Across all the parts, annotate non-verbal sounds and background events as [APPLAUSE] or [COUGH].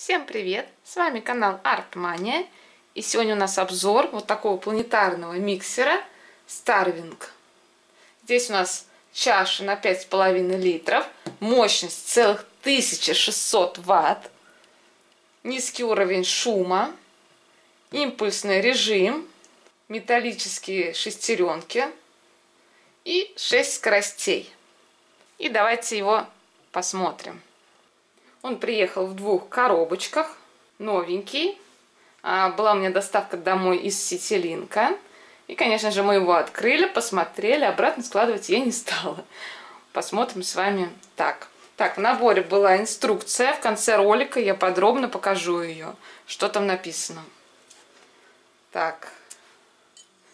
Всем привет! С вами канал Артмания. И сегодня у нас обзор вот такого планетарного миксера Starving. Здесь у нас чаша на 5,5 литров, мощность целых 1600 ватт, низкий уровень шума, импульсный режим, металлические шестеренки и 6 скоростей. И давайте его посмотрим. Он приехал в двух коробочках, новенький. А, была у меня доставка домой из Ситилинка. И, конечно же, мы его открыли, посмотрели, обратно складывать я не стала. Посмотрим с вами так. Так, в наборе была инструкция. В конце ролика я подробно покажу ее, что там написано. Так,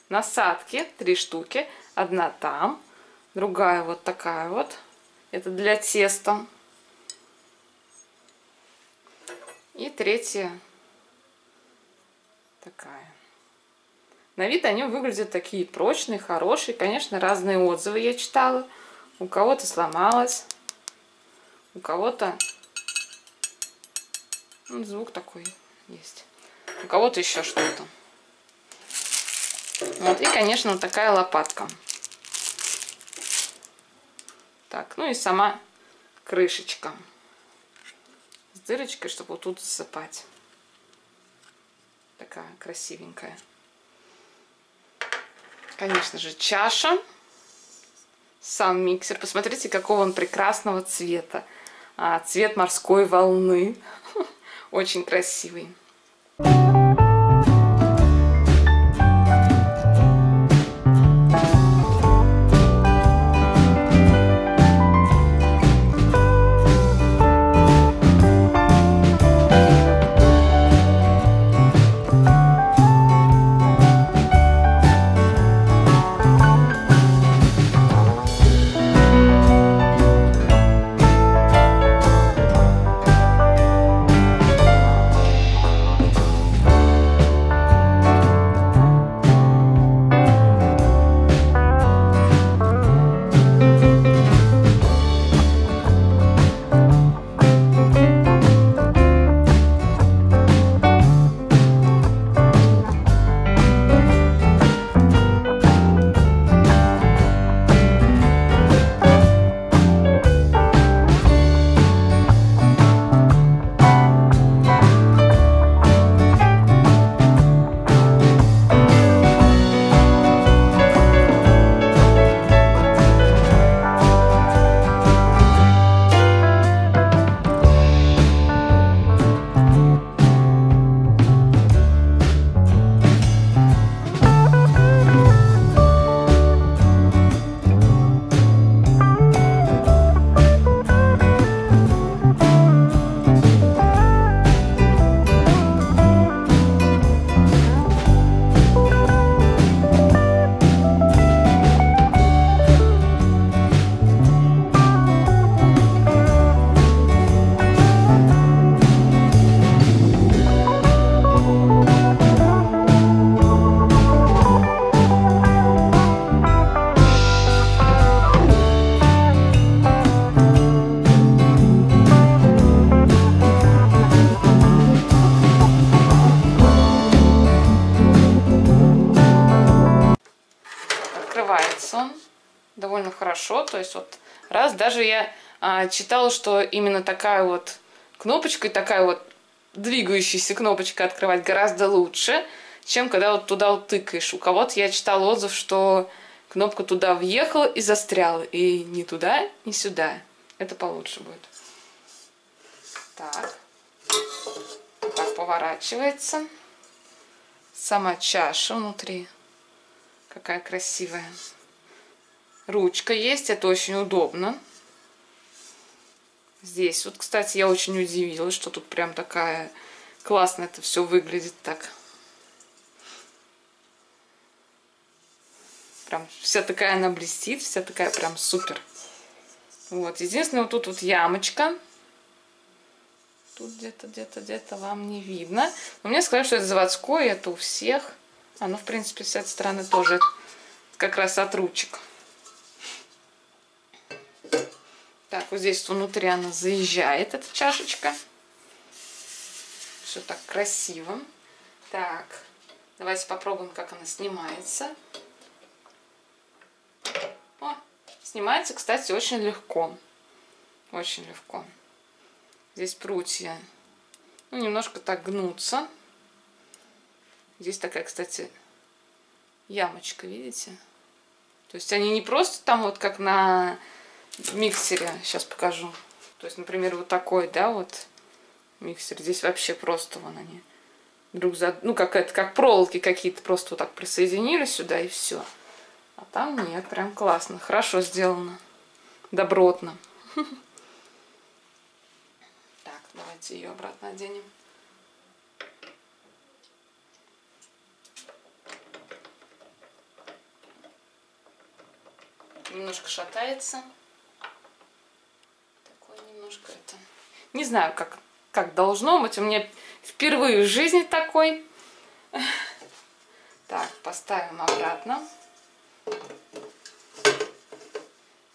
насадки, три штуки. Одна там, другая вот такая вот. Это для теста. И третья такая. На вид они выглядят такие прочные, хорошие. Конечно, разные отзывы я читала. У кого-то сломалось, у кого-то ну, звук такой есть. У кого-то еще что-то. Вот, и, конечно, вот такая лопатка. Так, ну и сама крышечка дырочкой, чтобы вот тут засыпать. Такая красивенькая. Конечно же, чаша. Сам миксер. Посмотрите, какого он прекрасного цвета. А, цвет морской волны. [LAUGHS] Очень красивый. Открывается хорошо. То есть вот раз, даже я а, читала, что именно такая вот кнопочка и такая вот двигающаяся кнопочка открывать гораздо лучше, чем когда вот туда вот тыкаешь. У кого-то я читала отзыв, что кнопка туда въехала и застряла. И ни туда, ни сюда. Это получше будет. Так. Так поворачивается. Сама чаша внутри. Какая красивая. Ручка есть, это очень удобно. Здесь вот, кстати, я очень удивилась, что тут прям такая классно это все выглядит так. Прям вся такая она блестит, вся такая прям супер. Вот, единственное, вот тут вот ямочка. Тут где-то, где-то, где-то вам не видно. Но мне сказали, что это заводское, это у всех. А, ну, в принципе, с этой стороны тоже как раз от ручек. Так, вот здесь внутри она заезжает, эта чашечка. все так красиво. Так, давайте попробуем, как она снимается. О, снимается, кстати, очень легко. Очень легко. Здесь прутья ну, немножко так гнутся. Здесь такая, кстати, ямочка, видите? То есть они не просто там вот как на миксере, сейчас покажу. То есть, например, вот такой, да, вот миксер. Здесь вообще просто вон они друг за... Ну, как это, как проволоки какие-то просто вот так присоединили сюда и все. А там нет, прям классно, хорошо сделано, добротно. [LAUGHS] Так, давайте ее обратно оденем. Немножко шатается. Немножко это... Не знаю, как, как должно быть. У меня впервые в жизни такой. [LAUGHS] Так, поставим обратно.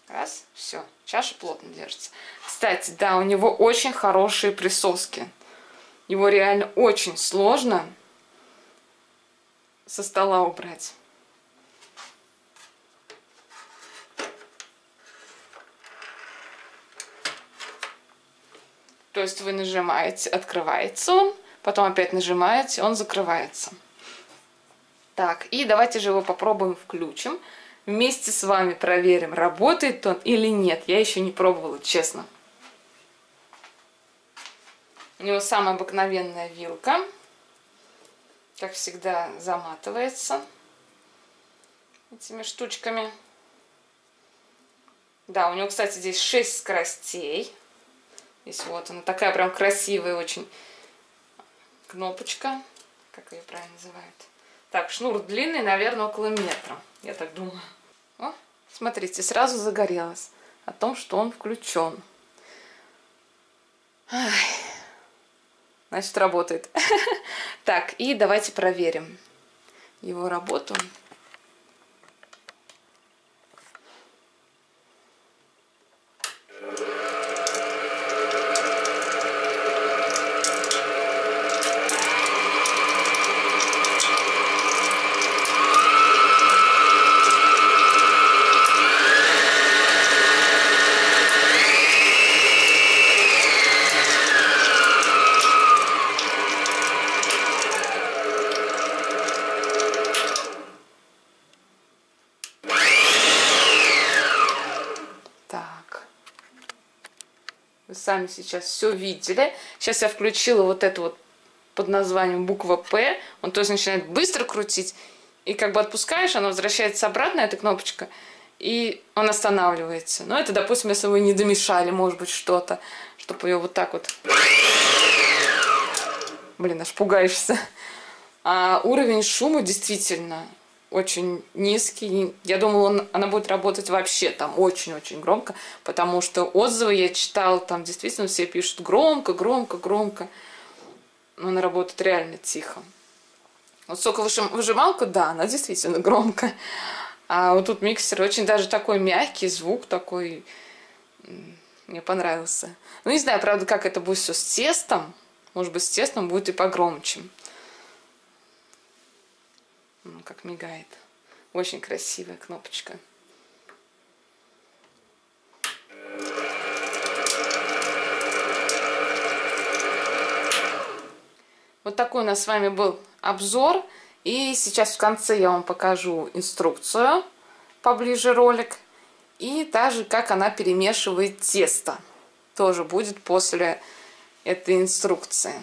Раз, все, чаша плотно держится. Кстати, да, у него очень хорошие присоски. Его реально очень сложно со стола убрать. То есть вы нажимаете, открывается он, потом опять нажимаете, он закрывается. Так, и давайте же его попробуем включим. Вместе с вами проверим, работает он или нет. Я еще не пробовала, честно. У него самая обыкновенная вилка. Как всегда, заматывается этими штучками. Да, у него, кстати, здесь 6 скоростей. Здесь вот она такая прям красивая очень кнопочка. Как ее правильно называют? Так, шнур длинный, наверное, около метра. Я так думаю. О, смотрите, сразу загорелось о том, что он включен. Ай. Значит, работает. [LAUGHS] Так, и давайте проверим его работу. Вы сами сейчас все видели. Сейчас я включила вот эту вот под названием буква П. Он то есть начинает быстро крутить. И как бы отпускаешь, она возвращается обратно, эта кнопочка. И он останавливается. Но это, допустим, если вы не домешали, может быть, что-то. Чтобы ее вот так вот... Блин, аж пугаешься. А уровень шума действительно очень низкий. Я думала, он, она будет работать вообще там очень-очень громко, потому что отзывы я читала, там действительно все пишут громко, громко, громко. Но она работает реально тихо. Вот соковыжималка, да, она действительно громко. А вот тут миксер очень даже такой мягкий звук, такой... Мне понравился. Ну, не знаю, правда, как это будет все с тестом. Может быть, с тестом будет и погромче. Ну, как мигает. Очень красивая кнопочка. Вот такой у нас с вами был обзор. И сейчас в конце я вам покажу инструкцию, поближе ролик. И также, как она перемешивает тесто. Тоже будет после этой инструкции.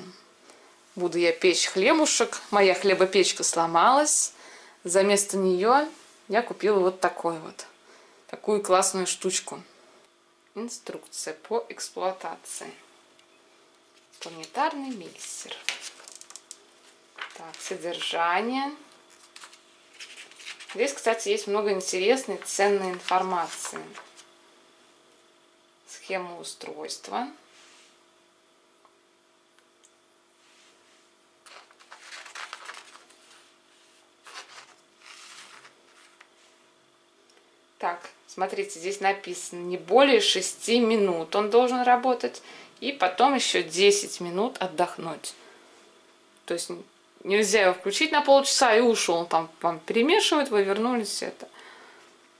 Буду я печь хлебушек. Моя хлебопечка сломалась. За место нее я купила вот такой вот. Такую классную штучку. Инструкция по эксплуатации. Планетарный миксер. Так, содержание. Здесь, кстати, есть много интересной, ценной информации. Схема устройства. Так, смотрите, здесь написано не более 6 минут он должен работать. И потом еще 10 минут отдохнуть. То есть нельзя его включить на полчаса и ушел. Он там вам перемешивает, вы вернулись это.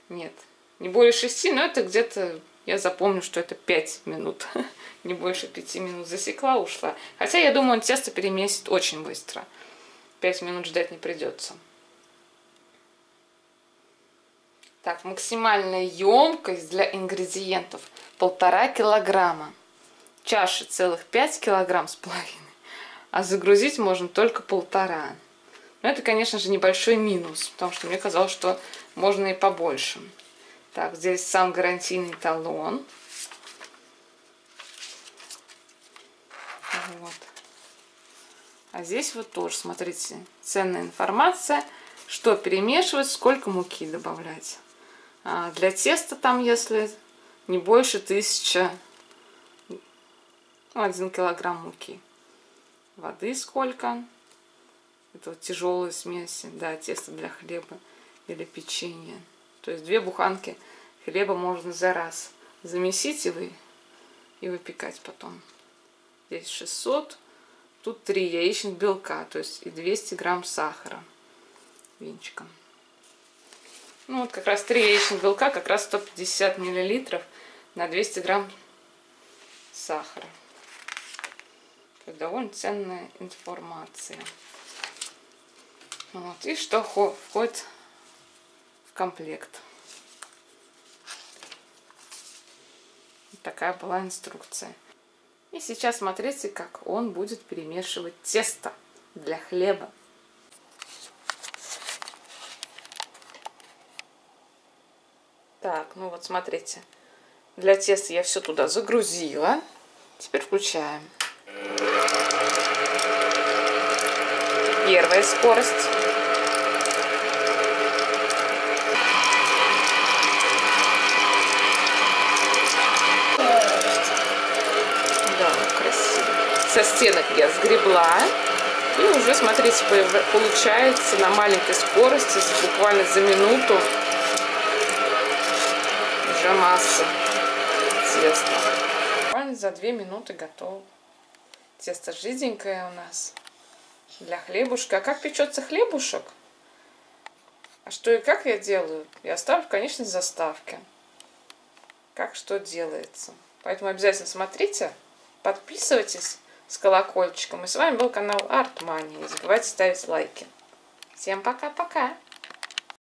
Нет, не более шести, но это где-то, я запомню, что это пять минут. [LAUGHS] не больше пяти минут. Засекла, ушла. Хотя я думаю, он тесто перемесит очень быстро. Пять минут ждать не придется. Так, максимальная емкость для ингредиентов полтора килограмма. Чаши целых 5 килограмм с половиной. А загрузить можно только полтора. Но это, конечно же, небольшой минус, потому что мне казалось, что можно и побольше. Так, здесь сам гарантийный талон. Вот. А здесь вот тоже, смотрите, ценная информация, что перемешивать, сколько муки добавлять. А для теста там, если не больше тысяча, ну, один килограмм муки. Воды сколько? Это вот тяжелые смеси, да, тесто для хлеба или печенья. То есть две буханки хлеба можно за раз замесить и, вы, и выпекать потом. Здесь 600, тут 3 яичных белка, то есть и 200 грамм сахара венчиком. Ну вот как раз 3 яичных белка, как раз 150 миллилитров на 200 грамм сахара. Это довольно ценная информация. Вот. И что входит в комплект. такая была инструкция. И сейчас смотрите, как он будет перемешивать тесто для хлеба. Так, ну вот смотрите. Для теста я все туда загрузила. Теперь включаем. Первая скорость. Да, красиво. Со стенок я сгребла. И уже, смотрите, получается на маленькой скорости, буквально за минуту, уже масса теста. Буквально за две минуты готово. Тесто жиденькое у нас для хлебушка. А как печется хлебушек? А что и как я делаю? Я ставлю, конечно, заставки. Как что делается. Поэтому обязательно смотрите, подписывайтесь с колокольчиком. И с вами был канал Money. Не забывайте ставить лайки. Всем пока-пока!